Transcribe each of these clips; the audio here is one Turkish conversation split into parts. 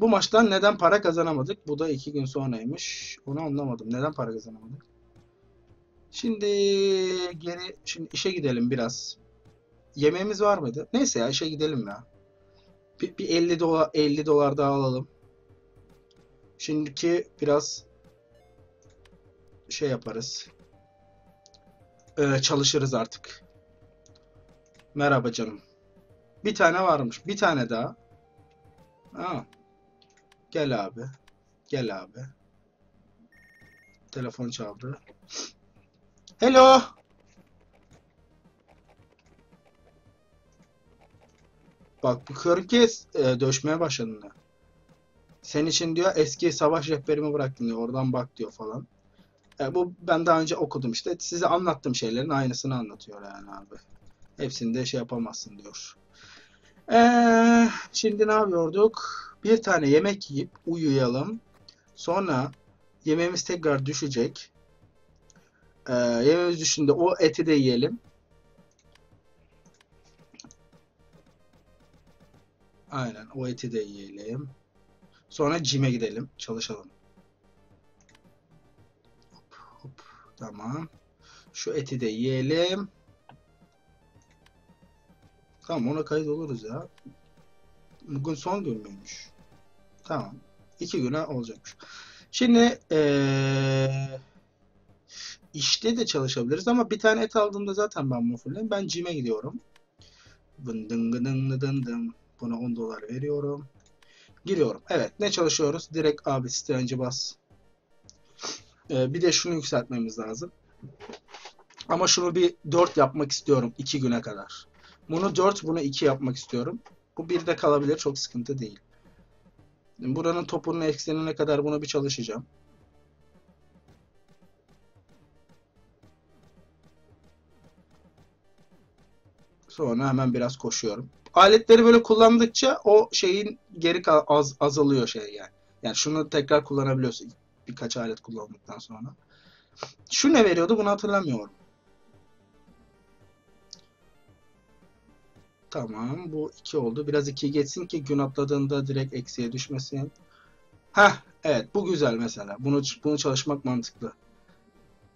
Bu maçtan neden para kazanamadık? Bu da iki gün sonraymış. Onu anlamadım. Neden para kazanamadık? Şimdi geri şimdi işe gidelim biraz. Yemeğimiz var mıydı? Neyse ya işe gidelim ya. Bir, bir 50 dolar 50 dolar daha alalım. Şimdiki biraz şey yaparız. Ee, çalışırız artık. Merhaba canım. Bir tane varmış. Bir tane daha. Ha. Gel abi. Gel abi. Telefon çaldı. Hello. Bak bakıyorum ki e, döşmeye başladın da. Senin için diyor eski savaş rehberimi bıraktım diyor. Oradan bak diyor falan. E, bu ben daha önce okudum işte. Size anlattığım şeylerin aynısını anlatıyor yani abi. Hepsini de şey yapamazsın diyor. Ee, şimdi ne yapıyorduk? Bir tane yemek yiyip uyuyalım. Sonra yemeğimiz tekrar düşecek. Ee, yemeğimiz düşünde o eti de yiyelim. Aynen o eti de yiyelim. Sonra cime gidelim. Çalışalım. Hop, hop. Tamam. Şu eti de yiyelim. Tamam ona kayıt oluruz ya. Bugün son gün müymüş? Tamam. İki güne olacakmış. Şimdi ee, işte de çalışabiliriz ama bir tane et aldığımda zaten ben bunu. Ben cime gidiyorum. Gıdın gıdın dım. Buna 10 dolar veriyorum. Giriyorum. Evet. Ne çalışıyoruz? Direkt abi strange'ı bas. Ee, bir de şunu yükseltmemiz lazım. Ama şunu bir 4 yapmak istiyorum 2 güne kadar. Bunu 4, bunu 2 yapmak istiyorum. Bu 1'de kalabilir. Çok sıkıntı değil. Buranın topunun eksenine kadar bunu bir çalışacağım. Sonra hemen biraz koşuyorum. Aletleri böyle kullandıkça o şeyin geri az azalıyor şey yani. Yani şunu tekrar kullanabiliyorsun birkaç alet kullandıktan sonra. Şu ne veriyordu bunu hatırlamıyorum. Tamam bu 2 oldu. Biraz 2 geçsin ki gün atladığında direkt eksiye düşmesin. Heh evet bu güzel mesela. Bunu bunu çalışmak mantıklı.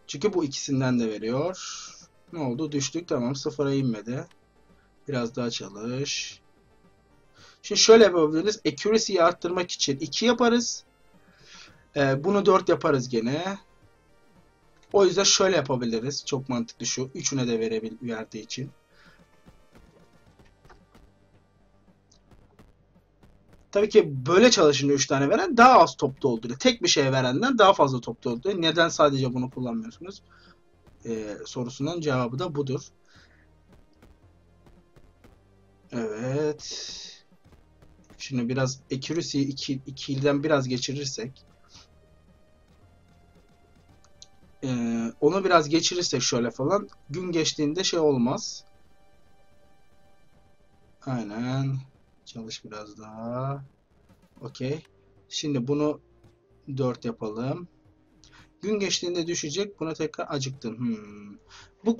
Çünkü bu ikisinden de veriyor. Ne oldu? Düştük tamam sıfıra inmedi. Biraz daha çalış. Şimdi şöyle yapabiliriz. Accuracy'yi arttırmak için 2 yaparız. Ee, bunu 4 yaparız gene. O yüzden şöyle yapabiliriz. Çok mantıklı şu. Üçüne de verebil verdiği için. Tabii ki böyle çalışınca 3 tane veren daha az top dolduruyor. Tek bir şey verenden daha fazla top dolduruyor. Neden sadece bunu kullanmıyorsunuz? Ee, sorusunun cevabı da budur. Evet. Şimdi biraz accuracy'yi 2 2 ilden biraz geçirirsek ee, onu biraz geçirirsek şöyle falan gün geçtiğinde şey olmaz. Aynen. Çalış biraz daha. Okey. Şimdi bunu 4 yapalım. Gün geçtiğinde düşecek. Buna tekrar acıktım. Hmm. Bu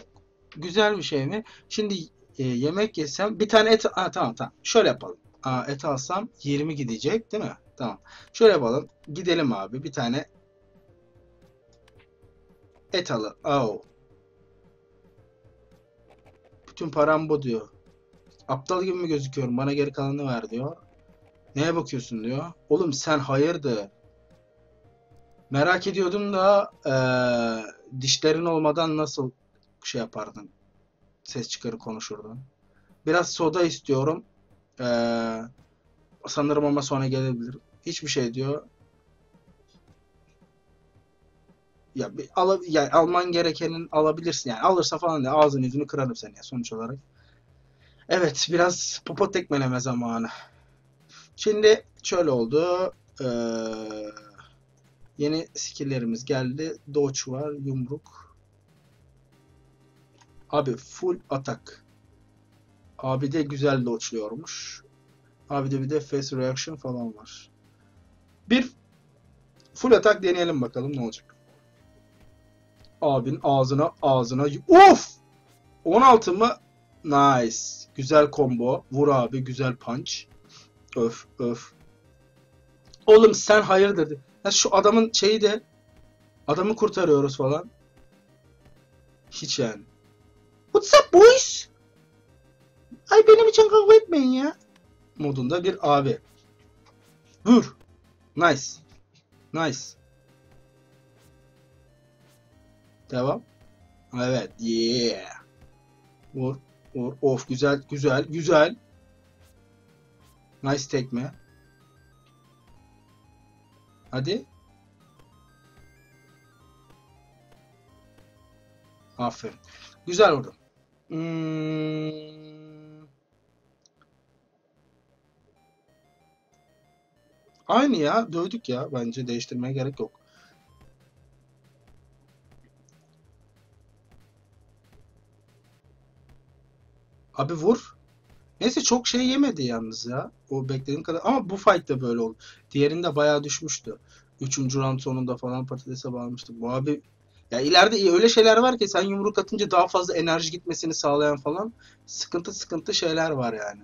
güzel bir şey mi? Şimdi e, yemek yesem bir tane et ha, tamam tamam. Şöyle yapalım. Aa, et alsam 20 gidecek değil mi? Tamam. Şöyle yapalım. Gidelim abi. Bir tane et alalım. Oh. Bütün param bu diyor. Aptal gibi mi gözüküyorum? Bana geri kalanını ver diyor. Neye bakıyorsun diyor. Oğlum sen hayırdır? Merak ediyordum da eee, dişlerin olmadan nasıl şey yapardın? Ses çıkarıp konuşurdun. Biraz soda istiyorum. Eee, sanırım ama sonra gelebilir. Hiçbir şey diyor. Ya ala, yani alman gerekenin alabilirsin yani. Alırsa falan de ağzını yüzünü kırarım seni ya sonuç olarak. Evet, biraz popo tekmeleme zamanı. Şimdi şöyle oldu. Ee, yeni skill'lerimiz geldi. Dodge var, yumruk. Abi full atak. Abi de güzel dodge'luyormuş. Abi de bir de face reaction falan var. Bir full atak deneyelim bakalım ne olacak. Abin ağzına ağzına. Of! 16 mı? Nice. Güzel combo. Vur abi güzel punch. Öf öf. Oğlum sen hayırdır. Ya şu adamın şeyi de adamı kurtarıyoruz falan. Hiç yani. What's up boys? Ay benim için kavga etmeyin ya. Modunda bir abi. Vur. Nice. Nice. Devam. Evet. Yeah. Vur. Of güzel. Güzel. Güzel. Nice tekme. Hadi. Aferin. Güzel vurdun. Hmm. Aynı ya. Dövdük ya. Bence değiştirmeye gerek yok. Abi vur. Neyse çok şey yemedi yalnız ya. O beklediğim kadar. Ama bu fight da böyle oldu. Diğerinde bayağı düşmüştü. Üçüncü round sonunda falan patatese bağlamıştı. Bu abi ya ileride öyle şeyler var ki sen yumruk atınca daha fazla enerji gitmesini sağlayan falan sıkıntı sıkıntı şeyler var yani.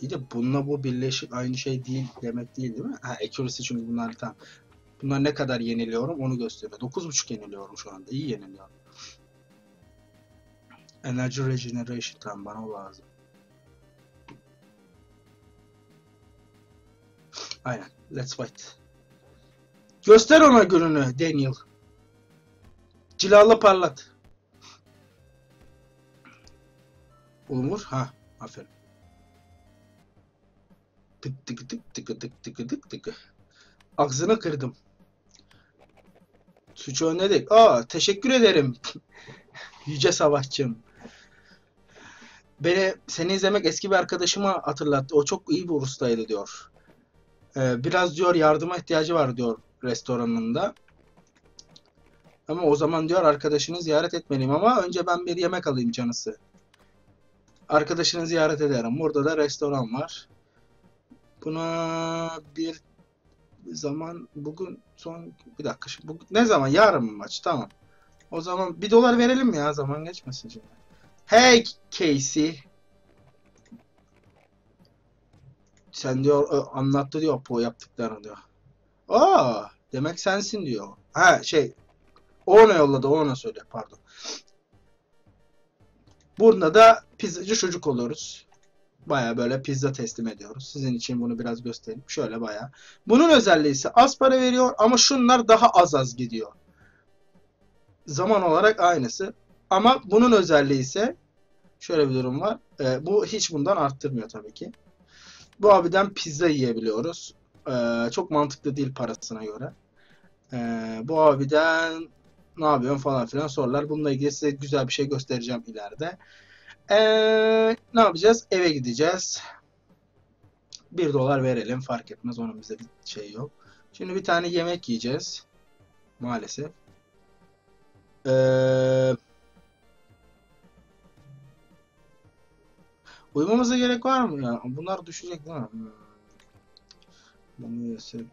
İyi de bununla bu birleşik aynı şey değil demek değil değil mi? Ha accuracy çünkü bunlar tam. Bunlar ne kadar yeniliyorum onu gösteriyor. 9.5 yeniliyorum şu anda. İyi yeniliyorum. Energy Regeneration tam bana lazım. Aynen. Let's fight. Göster ona gününü Daniel. Cilala parlat. Umur. Ha. Aferin. Tık tık tık tık tık tık tık tık. Ağzını kırdım. Suçu önledik. Aa teşekkür ederim. Yüce Savaşçım. Beni seni izlemek eski bir arkadaşıma hatırlattı. O çok iyi bir ustaydı diyor. Ee, biraz diyor yardıma ihtiyacı var diyor restoranında. Ama o zaman diyor arkadaşını ziyaret etmeliyim ama önce ben bir yemek alayım canısı. Arkadaşını ziyaret ederim. Burada da restoran var. Buna bir zaman bugün son bir dakika şimdi bugün, ne zaman yarın mı maç tamam. O zaman bir dolar verelim ya zaman geçmesin şimdi. Hey Casey. Sen diyor anlattı diyor po yaptıklarını diyor. Aa demek sensin diyor. Ha şey ona yolladı ona söyle pardon. Burada da pizzacı çocuk oluyoruz. Baya böyle pizza teslim ediyoruz. Sizin için bunu biraz göstereyim. Şöyle baya. Bunun özelliği ise az para veriyor ama şunlar daha az az gidiyor. Zaman olarak aynısı. Ama bunun özelliği ise şöyle bir durum var. Ee, bu hiç bundan arttırmıyor tabii ki. Bu abiden pizza yiyebiliyoruz. Ee, çok mantıklı değil parasına göre. Ee, bu abiden ne yapıyorsun falan filan sorular. Bununla ilgili size güzel bir şey göstereceğim ileride. Ee, ne yapacağız? Eve gideceğiz. 1 dolar verelim fark etmez. Onun bize bir şey yok. Şimdi bir tane yemek yiyeceğiz. Maalesef. Ee, uyumamıza gerek var mı ya? Bunlar düşecek değil mi? Hmm. Bunu yesek.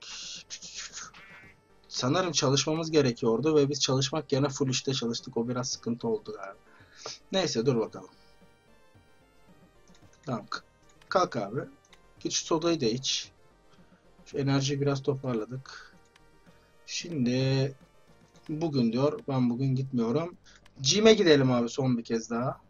Sanırım çalışmamız gerekiyordu ve biz çalışmak yerine full işte çalıştık. O biraz sıkıntı oldu galiba. Neyse dur bakalım. Tamam. Kalk abi. Git sodayı da iç. Şu enerjiyi biraz toparladık. Şimdi bugün diyor. Ben bugün gitmiyorum. Gym'e gidelim abi son bir kez daha.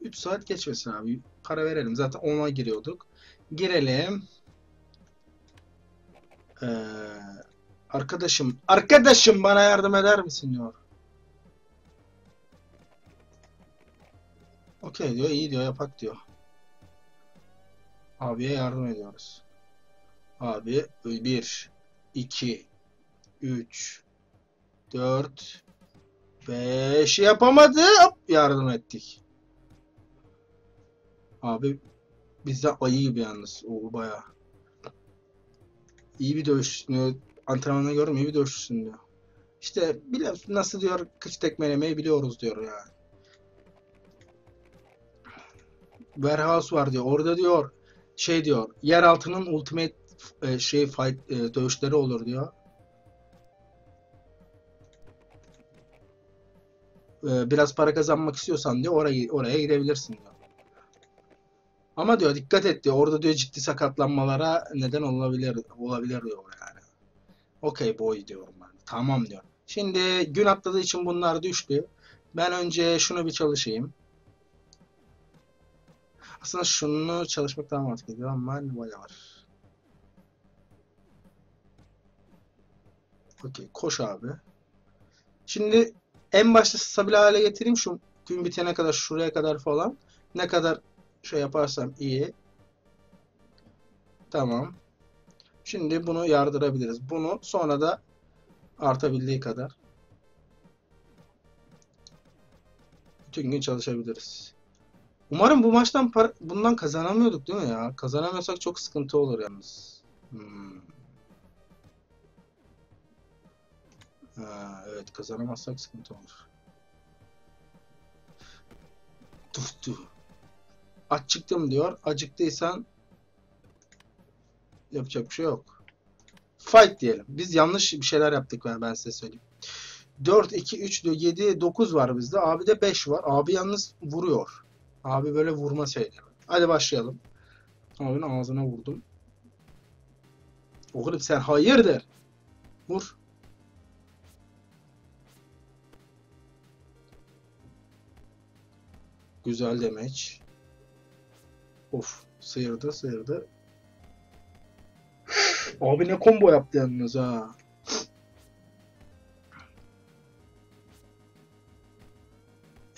3 saat geçmesin abi. Para verelim. Zaten 10'a giriyorduk. Girelim. Ee, arkadaşım, arkadaşım bana yardım eder misin diyor. Okey diyor, iyi diyor, yapak diyor. Abiye yardım ediyoruz. Abi 1, 2, 3, 4, 5 yapamadı. Hop yardım ettik. Abi bizde ayı gibi yalnız. O bayağı. İyi bir dövüşçüsün. Antrenmanını gördüm iyi bir dövüşçüsün diyor. İşte biliyorsun nasıl diyor kıç tekmelemeyi biliyoruz diyor yani. warehouse var diyor. Orada diyor şey diyor yeraltının ultimate e, şey fight e, dövüşleri olur diyor. E, biraz para kazanmak istiyorsan diyor orayı oraya gidebilirsin diyor. Ama diyor dikkat et diyor. Orada diyor ciddi sakatlanmalara neden olabilir olabilir diyor yani. Okey boy diyorum ben. Tamam diyor. Şimdi gün atladığı için bunlar düştü. Ben önce şunu bir çalışayım. Aslında şunu çalışmak daha mantıklı diyor ama ne var. Okey koş abi. Şimdi en başta stabil hale getireyim şu gün bitene kadar şuraya kadar falan. Ne kadar şey yaparsam iyi. Tamam. Şimdi bunu yardırabiliriz. Bunu sonra da artabildiği kadar. Bütün gün çalışabiliriz. Umarım bu maçtan para, bundan kazanamıyorduk değil mi ya? Kazanamıyorsak çok sıkıntı olur yalnız. Hmm. Ha, evet kazanamazsak sıkıntı olur. Tuftu. Acıktım diyor. Acıktıysan yapacak bir şey yok. Fight diyelim. Biz yanlış bir şeyler yaptık ben, ben size söyleyeyim. 4, 2, 3, 7, 9 var bizde. Abi de 5 var. Abi yalnız vuruyor. Abi böyle vurma şeyleri. Hadi başlayalım. Abinin ağzına vurdum. Oğlum sen hayırdır? Vur. Güzel demeç. Of sıyırdı sıyırdı. Abi ne combo yaptı yalnız ha.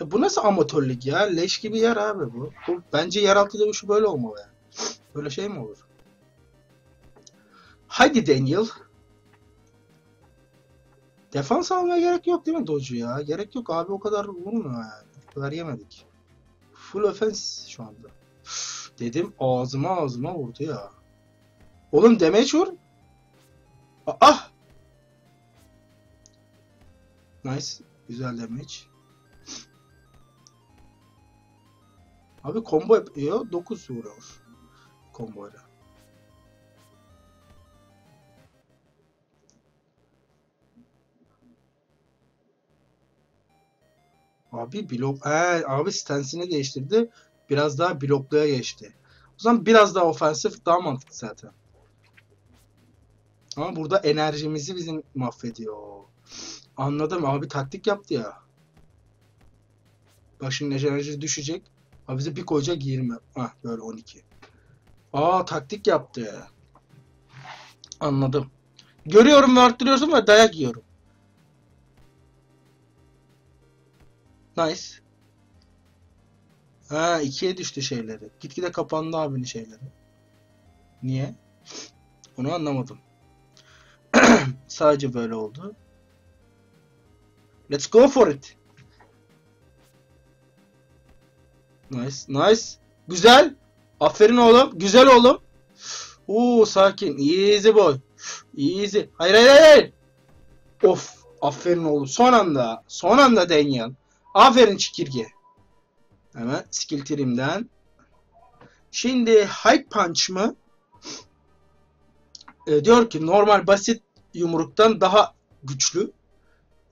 Ya bu nasıl amatörlük ya? Leş gibi yer abi bu. bu bence yeraltı dövüşü böyle olmalı yani. Böyle şey mi olur? Haydi Daniel. Defans almaya gerek yok değil mi Doju ya? Gerek yok abi o kadar vurmuyor yani. O kadar yemedik. Full offense şu anda. Dedim ağzıma ağzıma vurdu ya. Oğlum damage vur. Ah! Nice. Güzel damage. Abi combo yapıyor. 9 vuruyor. Combo ile. Abi blok... He, abi stansini değiştirdi. Biraz daha blokluğa geçti. O zaman biraz daha ofensif daha mantıklı zaten. Ama burada enerjimizi bizim mahvediyor. Anladım abi taktik yaptı ya. Bak şimdi enerji düşecek. Abi bize bir koyacak 20. Hah böyle 12. Aa taktik yaptı. Anladım. Görüyorum ve arttırıyorsun ve dayak yiyorum. Nice. Ha ikiye düştü şeyleri. Gitgide kapandı abinin şeyleri. Niye? Onu anlamadım. Sadece böyle oldu. Let's go for it. Nice. Nice. Güzel. Aferin oğlum. Güzel oğlum. Oo sakin. Easy boy. Easy. Hayır hayır hayır. Of. Aferin oğlum. Son anda. Son anda Daniel. Aferin çikirge. Hemen skill trim'den. Şimdi high punch mı? E, diyor ki normal basit yumruktan daha güçlü.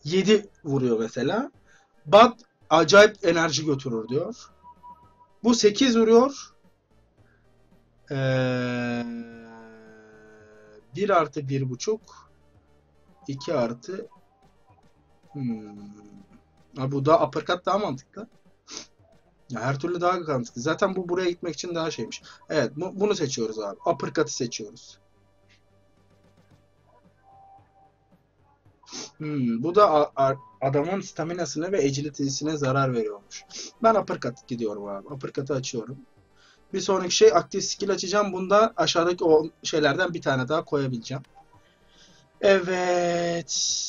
7 vuruyor mesela. But acayip enerji götürür diyor. Bu 8 vuruyor. Ee, 1 artı 1.5 2 artı hmm. Abi bu da uppercut daha mantıklı. Ya her türlü daha mantıklı. Zaten bu buraya gitmek için daha şeymiş. Evet bu, bunu seçiyoruz abi. Uppercut'ı seçiyoruz. Hmm, bu da adamın staminasına ve agility'sine zarar veriyormuş. Ben uppercut gidiyorum abi. Uppercut'ı açıyorum. Bir sonraki şey aktif skill açacağım. Bunda aşağıdaki o şeylerden bir tane daha koyabileceğim. Evet.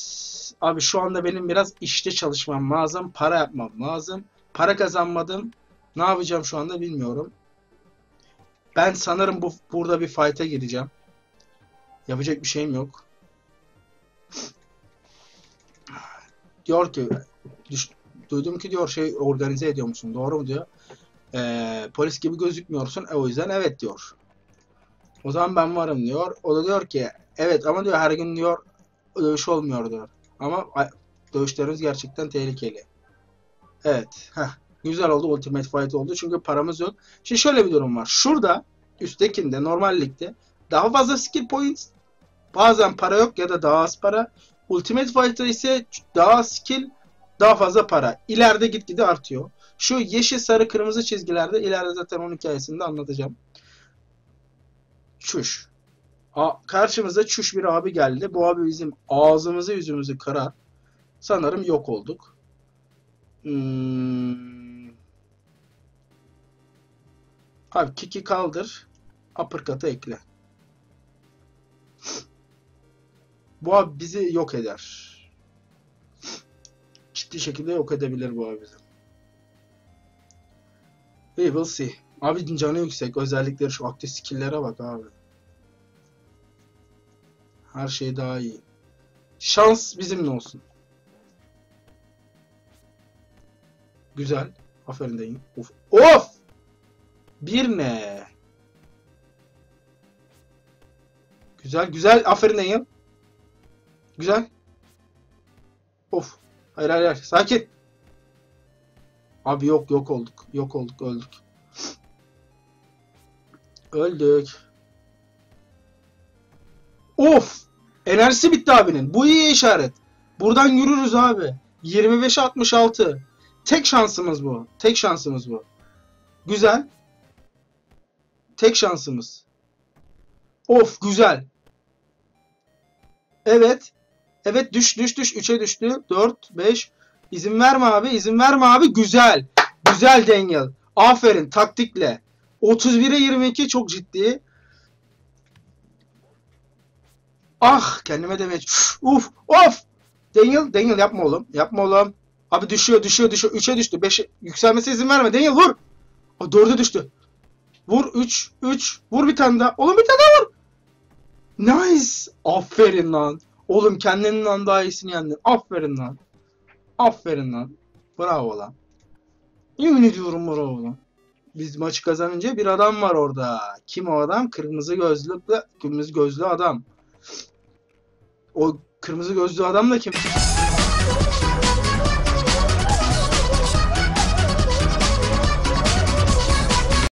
Abi şu anda benim biraz işte çalışmam lazım. Para yapmam lazım. Para kazanmadım. Ne yapacağım şu anda bilmiyorum. Ben sanırım bu burada bir fight'a gireceğim. Yapacak bir şeyim yok. Diyor ki düş, duydum ki diyor şey organize ediyormuşsun. Doğru mu diyor. Ee, polis gibi gözükmüyorsun. E, o yüzden evet diyor. O zaman ben varım diyor. O da diyor ki evet ama diyor her gün diyor dövüş olmuyor diyor. Ama dövüşleriniz gerçekten tehlikeli. Evet. Heh. Güzel oldu. Ultimate Fight oldu. Çünkü paramız yok. Şimdi şöyle bir durum var. Şurada üsttekinde normal ligde daha fazla skill points bazen para yok ya da daha az para. Ultimate Fight'ta ise daha skill daha fazla para. İleride gitgide artıyor. Şu yeşil sarı kırmızı çizgilerde ileride zaten onun hikayesini de anlatacağım. Çüş. A- karşımıza çüş bir abi geldi. Bu abi bizim ağzımızı yüzümüzü kırar. Sanırım yok olduk. Hmm. Abi kiki kaldır. Uppercut'ı ekle. Bu abi bizi yok eder. Ciddi şekilde yok edebilir bu abi bizi. We will see. Abi canı yüksek. Özellikleri şu aktif skill'lere bak abi. Her şey daha iyi. Şans bizimle olsun. Güzel. Aferin deyin. Of. Of! Bir ne? Güzel güzel. Aferin deyin. Güzel. Of. Hayır hayır hayır. Sakin. Abi yok yok olduk. Yok olduk öldük. Öldük. Of! Enerjisi bitti abinin. Bu iyi işaret. Buradan yürürüz abi. 25'e 66. Tek şansımız bu. Tek şansımız bu. Güzel. Tek şansımız. Of güzel. Evet. Evet düş düş düş. 3'e düştü. 4, 5. İzin verme abi. izin verme abi. Güzel. Güzel Daniel. Aferin taktikle. 31'e 22 çok ciddi. Ah kendime demeç. Uf of. Daniel Daniel yapma oğlum. Yapma oğlum. Abi düşüyor düşüyor düşüyor. 3'e düştü. 5'e yükselmesine izin verme. Daniel vur. O 4'e düştü. Vur 3 3 vur bir tane daha. Oğlum bir tane daha vur. Nice. Aferin lan. Oğlum kendinden daha iyisini yendin. Aferin lan. Aferin lan. Bravo lan. Yemin ediyorum bravo lan. Biz maçı kazanınca bir adam var orada. Kim o adam? Kırmızı gözlü, kırmızı gözlü adam. O kırmızı gözlü adam da kim?